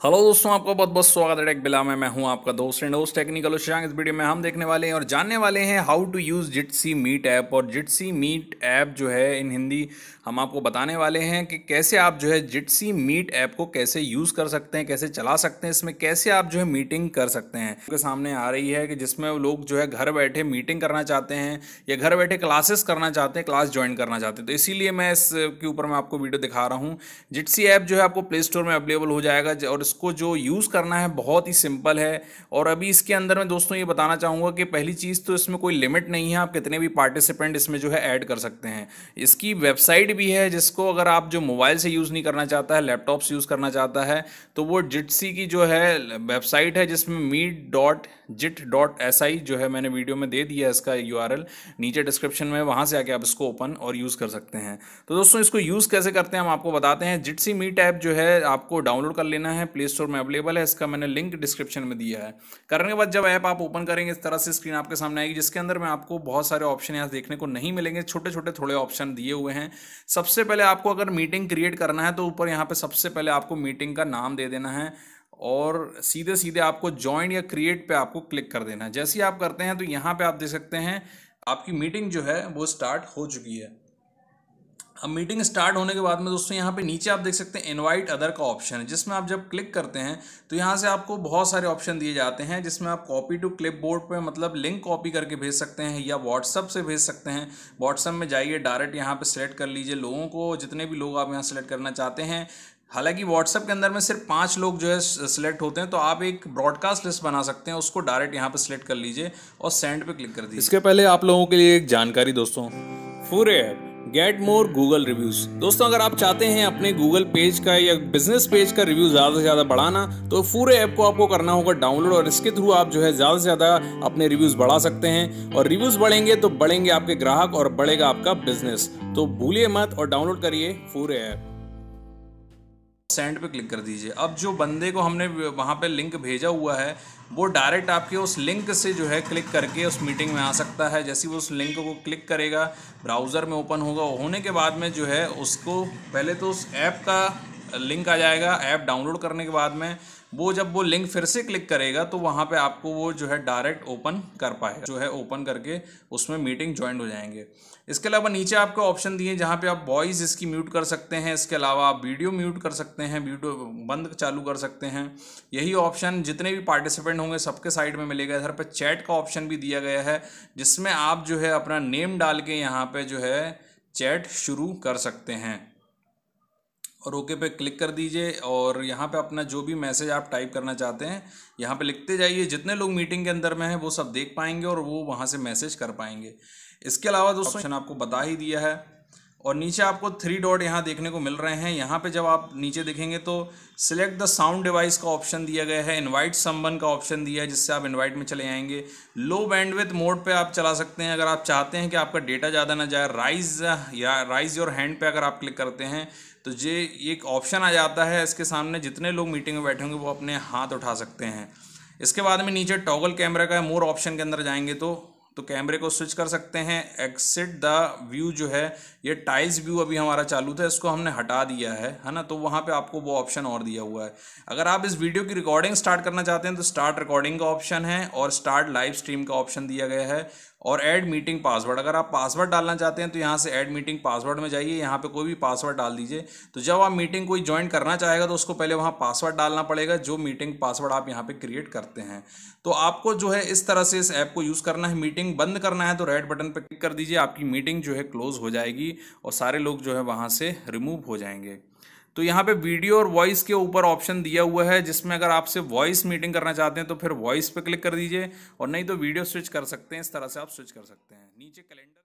Hello दोस्तों, आपका बहुत बहुत स्वागत है टेक बिला में। मैं हूँ आपका दोस्त एंड दोस्त टेक्निकल शशांक इस वीडियो में हम देखने वाले हैं और जानने वाले हैं how to use Jitsi meet app और जिटसी मीट ऐप जो है, इन हिंदी हम आपको बताने वाले हैं कि कैसे आप जो है जिटसी मीट ऐप को कैसे यूज़ कर सकते हैं, कैसे चला सकते हैं, इसमें कैसे आप जो है मीटिंग कर सकते हैं। आपके सामने आ रही है कि जिसमें लोग जो है घर बैठे मीटिंग करना चाहते हैं या घर बैठे क्लासेस करना चाहते हैं क्लास ज्वाइन करना चाहते हैं। तो इसीलिए मैं इसके ऊपर मैं आपको वीडियो दिखा रहा हूँ। जिटसी ऐप जो है आपको प्ले स्टोर में अवेलेबल हो जाएगा और इसको जो यूज़ करना है, बहुत ही सिंपल है। और अभी इसके अंदर मैं दोस्तों ये बताना चाहूँगा कि पहली चीज़ तो इसमें कोई लिमिट नहीं है, आप कितने भी पार्टिसिपेंट इसमें जो है ऐड कर सकते हैं। इसकी वेबसाइट भी है, जिसको अगर आप जो मोबाइल से यूज़ नहीं करना चाहता है लैपटॉप से यूज़ करना चाहता है तो वो जिट्सी की जो है वेबसाइट है, जिसमें meet dot jit dot S I जो है मैंने वीडियो में दे दिया इसका यू आर एल। नीचे डिस्क्रिप्शन में वहाँ से आके आप इसको ओपन और यूज़ कर सकते हैं। तो दोस्तों इसको यूज़ कैसे करते हैं, हम आपको बताते हैं। जिट्सी मीट ऐप जो है आपको डाउनलोड कर लेना है प्ले स्टोर में अवेलेबल है, इसका मैंने लिंक डिस्क्रिप्शन में दिया है। करने के बाद जब ऐप आप ओपन करेंगे, इस तरह से स्क्रीन आपके सामने आएगी, जिसके अंदर में आपको बहुत सारे ऑप्शन यहाँ देखने को नहीं मिलेंगे। छोटे छोटे थोड़े ऑप्शन दिए हुए हैं। सबसे पहले आपको अगर मीटिंग क्रिएट करना है तो ऊपर यहाँ पे सबसे पहले आपको मीटिंग का नाम दे देना है और सीधे सीधे आपको ज्वाइन या क्रिएट पे आपको क्लिक कर देना है। जैसे ही आप करते हैं तो यहाँ पे आप देख सकते हैं, आपकी मीटिंग जो है, वो स्टार्ट हो चुकी है। अब मीटिंग स्टार्ट होने के बाद में दोस्तों यहाँ पे नीचे आप देख सकते हैं इनवाइट अदर का ऑप्शन है, जिसमें आप जब क्लिक करते हैं तो यहाँ से आपको बहुत सारे ऑप्शन दिए जाते हैं, जिसमें आप कॉपी टू क्लिप बोर्ड पर मतलब लिंक कॉपी करके भेज सकते हैं या व्हाट्सअप से भेज सकते हैं। व्हाट्सअप में जाइए डायरेक्ट यहाँ पर सिलेक्ट कर लीजिए। लोगों को जितने भी लोग आप यहाँ सेलेक्ट करना चाहते हैं, हालाँकि व्हाट्सएप के अंदर में सिर्फ़ पाँच लोग जो है सिलेक्ट होते हैं तो आप एक ब्रॉडकास्ट लिस्ट बना सकते हैं, उसको डायरेक्ट यहाँ पर सिलेक्ट कर लीजिए और सेंड पे क्लिक कर दीजिए। इसके पहले आप लोगों के लिए एक जानकारी दोस्तों फूरे app get more Google reviews दोस्तों, अगर आप चाहते हैं अपने गूगल पेज का या बिज़नेस पेज का रिव्यू ज़्यादा से ज़्यादा बढ़ाना तो पूरे ऐप को आपको करना होगा डाउनलोड और इसके थ्रू आप जो है ज़्यादा से ज़्यादा अपने रिव्यूज़ बढ़ा सकते हैं। और रिव्यूज़ बढ़ेंगे तो बढ़ेंगे आपके ग्राहक और बढ़ेगा आपका बिज़नेस तो भूलिए मत और डाउनलोड करिए पूरे ऐप सेंड पे क्लिक कर दीजिए। अब जो बंदे को हमने वहाँ पे लिंक भेजा हुआ है, वो डायरेक्ट आपके उस लिंक से जो है क्लिक करके उस मीटिंग में आ सकता है, जैसे वो उस लिंक को क्लिक करेगा, ब्राउज़र में ओपन होगा, होने के बाद में जो है उसको, पहले तो उस ऐप का लिंक आ जाएगा, ऐप डाउनलोड करने के बाद में वो जब वो लिंक फिर से क्लिक करेगा तो वहाँ पे आपको वो जो है डायरेक्ट ओपन कर पाएगा, जो है ओपन करके उसमें मीटिंग ज्वाइन हो जाएँगे। इसके अलावा नीचे आपको ऑप्शन दिए जहाँ पे आप वॉइस इसकी म्यूट कर सकते हैं, इसके अलावा आप वीडियो म्यूट कर सकते हैं वीडियो बंद चालू कर सकते हैं। यही ऑप्शन जितने भी पार्टिसिपेंट होंगे, सबके साइड में मिलेगा। इधर पर चैट का ऑप्शन भी दिया गया है, जिसमें आप जो है अपना नेम डाल के यहाँ पर जो है चैट शुरू कर सकते हैं। और ओके पे क्लिक कर दीजिए और यहाँ पे अपना जो भी मैसेज आप टाइप करना चाहते हैं यहाँ पे लिखते जाइए। जितने लोग मीटिंग के अंदर में हैं वो सब देख पाएँगे और वो वहाँ से मैसेज कर पाएँगे। इसके अलावा दोस्तों ऑप्शन आपको बता ही दिया है और नीचे आपको थ्री डॉट यहाँ देखने को मिल रहे हैं। यहाँ पे जब आप नीचे देखेंगे तो सिलेक्ट द साउंड डिवाइस का ऑप्शन दिया गया है इनवाइट समवन का ऑप्शन दिया है, जिससे आप इनवाइट में चले आएँगे। लो बैंडविथ मोड पे आप चला सकते हैं। अगर आप चाहते हैं कि आपका डेटा ज़्यादा ना जाए राइज या राइज योर हैंड पे अगर आप क्लिक करते हैं तो ये एक ऑप्शन आ जाता है। इसके सामने जितने लोग मीटिंग में बैठे होंगे, वो अपने हाथ उठा सकते हैं। इसके बाद में नीचे टॉगल कैमरा का मोर ऑप्शन के अंदर जाएँगे तो तो कैमरे को स्विच कर सकते हैं। एक्सिट द व्यू जो है, ये टाइल्स व्यू अभी हमारा चालू था, इसको हमने हटा दिया है है ना? तो वहाँ पे आपको वो ऑप्शन और दिया हुआ है। अगर आप इस वीडियो की रिकॉर्डिंग स्टार्ट करना चाहते हैं तो स्टार्ट रिकॉर्डिंग का ऑप्शन है और स्टार्ट लाइव स्ट्रीम का ऑप्शन दिया गया है और ऐड मीटिंग पासवर्ड अगर आप पासवर्ड डालना चाहते हैं तो यहाँ से ऐड मीटिंग पासवर्ड में जाइए, यहाँ पे कोई भी पासवर्ड डाल दीजिए। तो जब आप मीटिंग कोई ज्वाइन करना चाहेगा तो उसको पहले वहाँ पासवर्ड डालना पड़ेगा, जो मीटिंग पासवर्ड आप यहाँ पे क्रिएट करते हैं। तो आपको जो है इस तरह से इस ऐप को यूज़ करना है। मीटिंग बंद करना है तो रेड बटन पर क्लिक कर दीजिए, आपकी मीटिंग जो है क्लोज हो जाएगी और सारे लोग जो है वहाँ से रिमूव हो जाएँगे। तो यहाँ पे वीडियो और वॉइस के ऊपर ऑप्शन दिया हुआ है, जिसमें अगर आपसे वॉइस मीटिंग करना चाहते हैं तो फिर वॉइस पे क्लिक कर दीजिए और नहीं तो वीडियो स्विच कर सकते हैं, इस तरह से आप स्विच कर सकते हैं। नीचे कैलेंडर